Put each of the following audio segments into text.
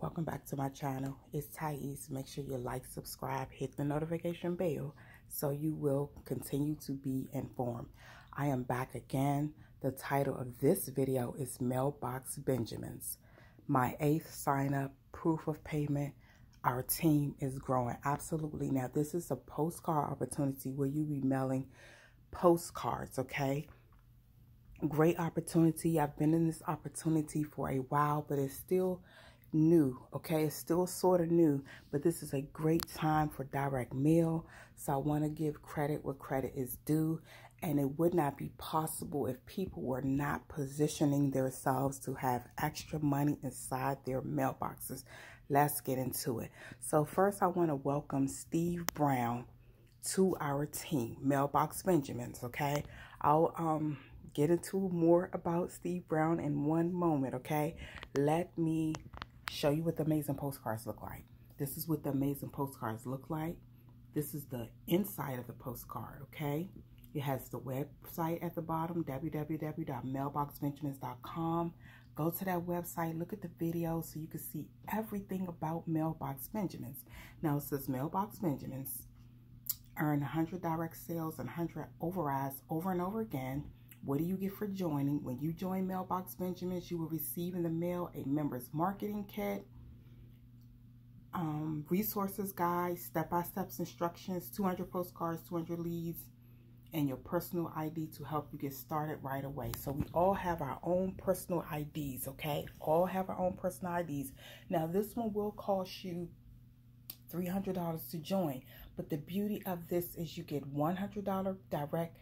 Welcome back to my channel. It's Tyece. Make sure you like, subscribe, hit the notification bell so you will continue to be informed. I am back again. The title of this video is Mailbox Benjamins. My eighth sign up, proof of payment. Our team is growing. Absolutely. Now, this is a postcard opportunity where you be mailing postcards, okay? Great opportunity. I've been in this opportunity for a while, but it's still new, okay? It's still sort of new, but this is a great time for direct mail. So I want to give credit where credit is due. And it would not be possible if people were not positioning themselves to have extra money inside their mailboxes. Let's get into it. So first I want to welcome Steve Brown to our team, Mailbox Benjamins, okay? I'll um get into more about Steve Brown in one moment, okay? Let me show you what the amazing postcards look like. This is what the amazing postcards look like. This is the inside of the postcard, okay? It has the website at the bottom, www.mailboxbenjamins.com. Go to that website, look at the video so you can see everything about Mailbox Benjamins. Now it says Mailbox Benjamins earn 100 direct sales and 100 overrides over and over again what do you get for joining? When you join Mailbox Benjamins, you will receive in the mail a member's marketing kit, um, resources guide, step-by-step -step instructions, 200 postcards, 200 leads, and your personal ID to help you get started right away. So we all have our own personal IDs, okay? All have our own personal IDs. Now this one will cost you $300 to join, but the beauty of this is you get $100 direct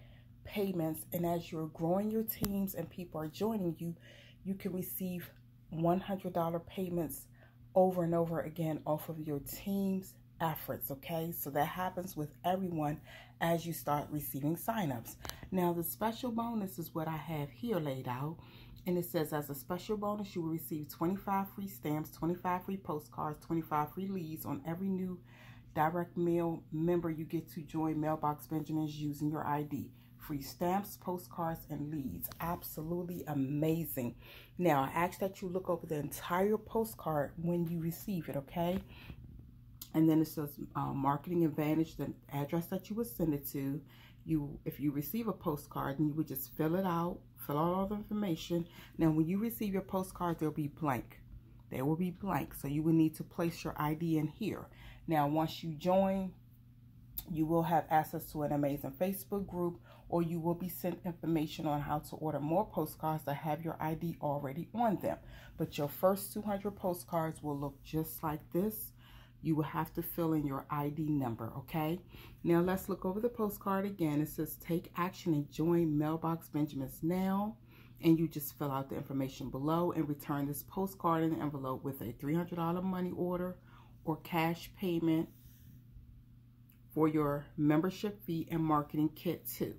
payments and as you're growing your teams and people are joining you, you can receive $100 payments over and over again off of your team's efforts, okay? So that happens with everyone as you start receiving signups. Now, the special bonus is what I have here laid out. And it says, as a special bonus, you will receive 25 free stamps, 25 free postcards, 25 free leads on every new direct mail member you get to join Mailbox Benjamins using your ID free stamps, postcards, and leads. Absolutely amazing. Now, I ask that you look over the entire postcard when you receive it, okay? And then it says uh, Marketing Advantage, the address that you would send it to. You, If you receive a postcard, and you would just fill it out, fill out all the information. Now, when you receive your postcard, they'll be blank. They will be blank, so you will need to place your ID in here. Now, once you join, you will have access to an amazing Facebook group or you will be sent information on how to order more postcards that have your ID already on them. But your first 200 postcards will look just like this. You will have to fill in your ID number, okay? Now let's look over the postcard again. It says take action and join Mailbox Benjamins now. And you just fill out the information below and return this postcard in the envelope with a $300 money order or cash payment for your membership fee and marketing kit too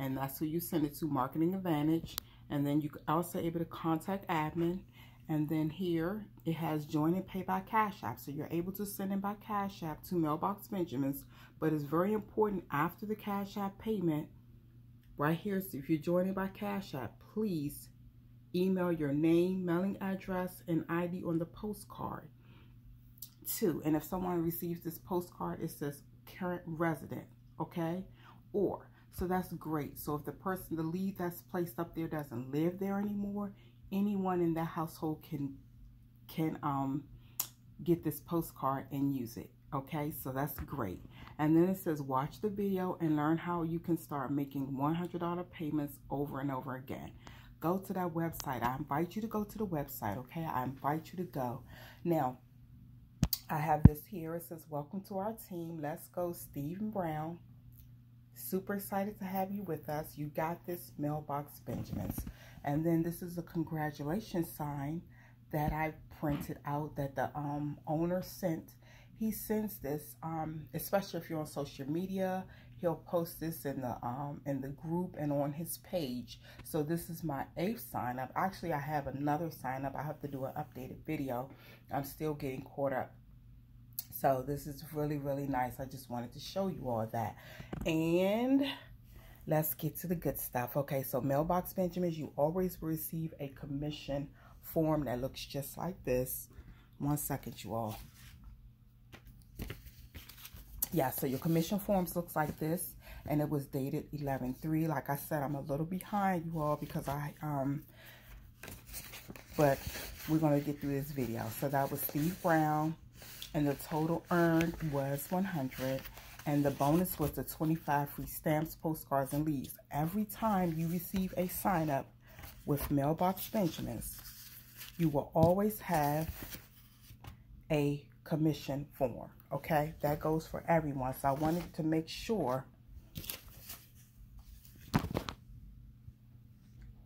and that's who you send it to, Marketing Advantage. And then you also able to contact admin. And then here it has join and pay by Cash App. So you're able to send it by Cash App to Mailbox Benjamins. But it's very important after the Cash App payment, right here, so if you're joining by Cash App, please email your name, mailing address, and ID on the postcard. Two, and if someone receives this postcard, it says current resident, okay? Or so that's great. So if the person, the lead that's placed up there doesn't live there anymore, anyone in that household can can um get this postcard and use it. Okay, so that's great. And then it says watch the video and learn how you can start making $100 payments over and over again. Go to that website. I invite you to go to the website, okay? I invite you to go. Now, I have this here. It says, welcome to our team. Let's go, Stephen Brown. Super excited to have you with us. You got this mailbox Benjamins. And then this is a congratulations sign that I printed out that the um, owner sent. He sends this, um, especially if you're on social media, he'll post this in the um, in the group and on his page. So this is my eighth sign up. Actually, I have another sign up. I have to do an updated video. I'm still getting caught up so this is really, really nice. I just wanted to show you all that. And let's get to the good stuff. Okay, so Mailbox Benjamins, you always receive a commission form that looks just like this. One second, you all. Yeah, so your commission forms looks like this. And it was dated 11-3. Like I said, I'm a little behind you all because I, um, but we're going to get through this video. So that was Steve Brown. And the total earned was 100 and the bonus was the 25 free stamps, postcards, and leaves Every time you receive a sign up with Mailbox Benjamins, you will always have a commission form, okay? That goes for everyone. So I wanted to make sure,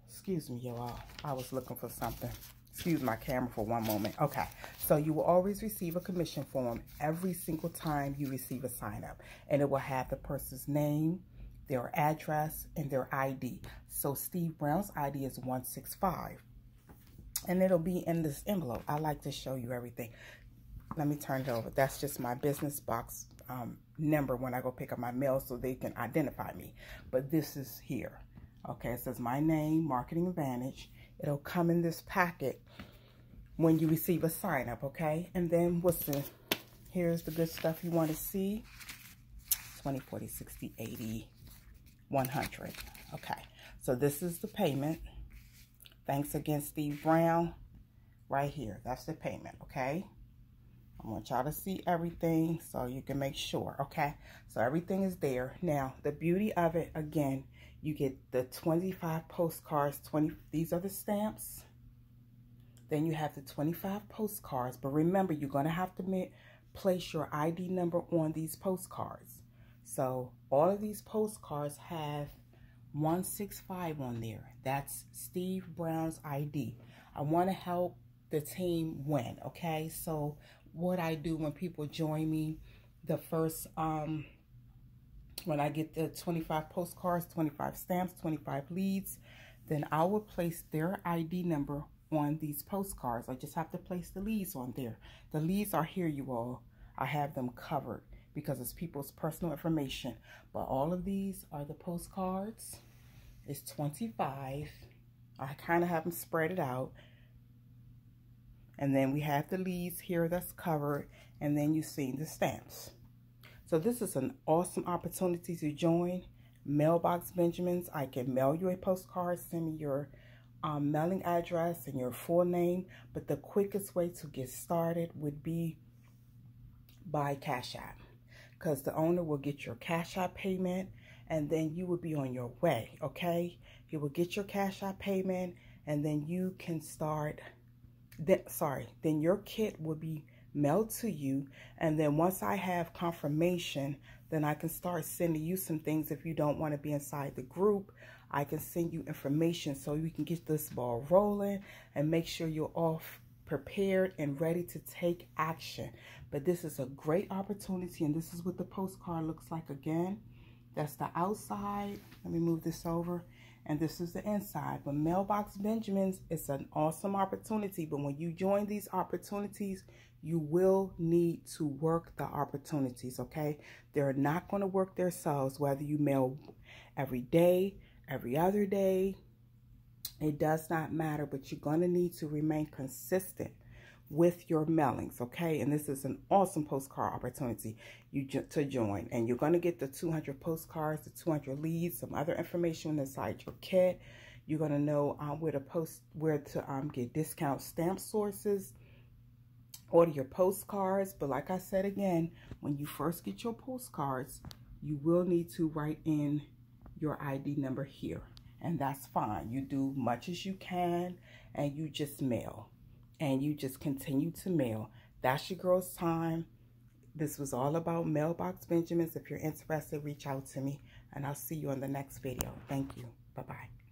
excuse me, y'all, I was looking for something. Excuse my camera for one moment. Okay, so you will always receive a commission form every single time you receive a sign up. And it will have the person's name, their address, and their ID. So Steve Brown's ID is 165. And it'll be in this envelope. I like to show you everything. Let me turn it over. That's just my business box um, number when I go pick up my mail so they can identify me. But this is here. Okay, it says my name, Marketing Advantage. It'll come in this packet when you receive a sign up, okay? And then what's the, here's the good stuff you want to see. 20, 40, 60, 80, 100. Okay, so this is the payment. Thanks again, Steve Brown. Right here, that's the payment, okay? I want y'all to see everything so you can make sure, okay? So everything is there. Now, the beauty of it, again, you get the 25 postcards. 20. These are the stamps. Then you have the 25 postcards. But remember, you're going to have to place your ID number on these postcards. So all of these postcards have 165 on there. That's Steve Brown's ID. I want to help the team win, okay? So what I do when people join me, the first um, when I get the 25 postcards, 25 stamps, 25 leads, then I will place their ID number on these postcards. I just have to place the leads on there. The leads are here, you all. I have them covered because it's people's personal information. But all of these are the postcards. It's 25. I kind of have them spread it out. And then we have the leaves here that's covered. And then you've seen the stamps. So this is an awesome opportunity to join Mailbox Benjamins. I can mail you a postcard, send me your um, mailing address and your full name. But the quickest way to get started would be by Cash App. Because the owner will get your Cash App payment and then you will be on your way, okay? He will get your Cash App payment and then you can start, then, sorry, then your kit will be mailed to you. And then once I have confirmation, then I can start sending you some things. If you don't want to be inside the group, I can send you information so you can get this ball rolling and make sure you're off prepared and ready to take action. But this is a great opportunity and this is what the postcard looks like again. That's the outside. Let me move this over. And this is the inside. But Mailbox Benjamins is an awesome opportunity. But when you join these opportunities, you will need to work the opportunities, okay? They're not going to work themselves, whether you mail every day, every other day. It does not matter, but you're going to need to remain consistent with your mailings, okay? And this is an awesome postcard opportunity you to join. And you're going to get the 200 postcards, the 200 leads, some other information inside your kit. You're going to know um, where to post, where to um, get discount stamp sources, order your postcards. But like I said again, when you first get your postcards, you will need to write in your ID number here. And that's fine. You do much as you can and you just mail. And you just continue to mail. That's your girl's time. This was all about Mailbox Benjamins. If you're interested, reach out to me. And I'll see you on the next video. Thank you. Bye-bye.